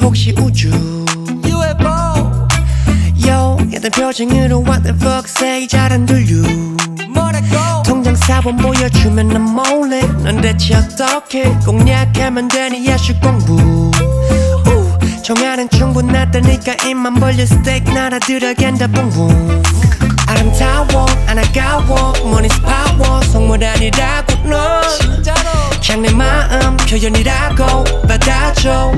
혹시 우주? UFO Yo 얘들 표정으로 what the fuck say 잘안 들려 뭐라고 통장 사본 보여주면 난 몰래. 넌 대체 어떻게? 공략하면 되니 야식 공부. 우, 정화는 충분하다니까 입만 벌려 스테이크 날아 들어간다 붕붕 아름다워 안 아까워 money's power 속물 아니라고 넌. 진짜로. 그냥 내 마음 표현이라고 멈춰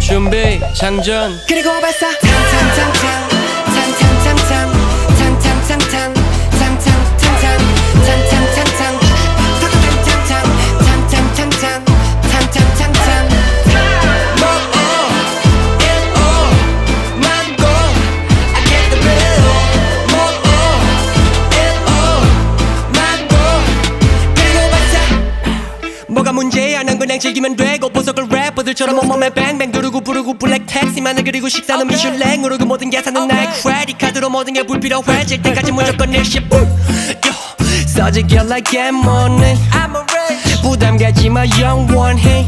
준비 장전. 그리고 발사. 탕탕탕탕 탕탕탕탕 탕탕탕탕 탕탕탕탕 탕탕탕탕 탕탕탕탕 그냥 즐기면 되고 래퍼들처럼 온몸에 뱅뱅 두르고 부르고 블랙 택시만을 그리고 식사는 Okay. 미슐랭으로 그 모든 계산은 나의 Okay. 크레딧 카드로 모든 게 불필요해 질 때까지 무조건 일시 써지게 like I'm a rich. 부담 가지 마 영원히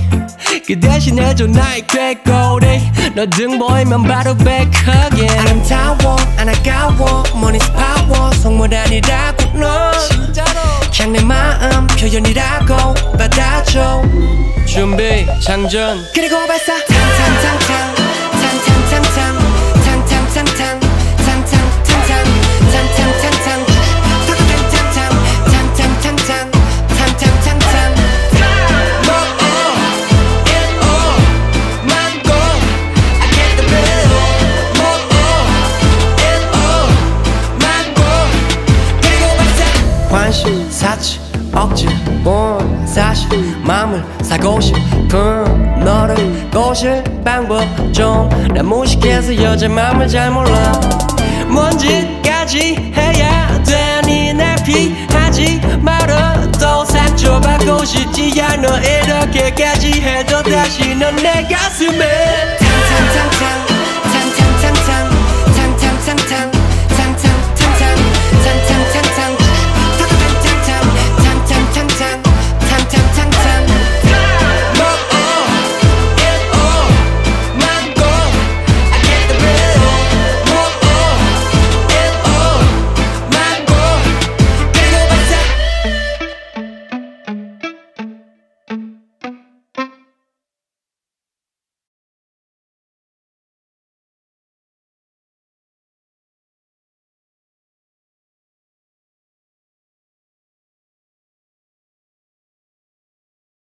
그 대신 해줘 나의 꾀꼬리. 너등 보이면 바로 back again 아름다워 안 아까워 money's power. 속물 아니라고 넌 진짜로. 그냥 내 마음 표현이라고 준비 장전 그리고 발사 탕탕탕탕 사치 억지 본 사실 마음을 사고 싶은 너를 꼬실 방법 좀난 무식해서 여자 마음을 잘 몰라. 뭔지까지 해야 되니 날 피하지 말아. 또 상처받고 싶지 않아. 이렇게까지 해도 다시 넌 내 가슴에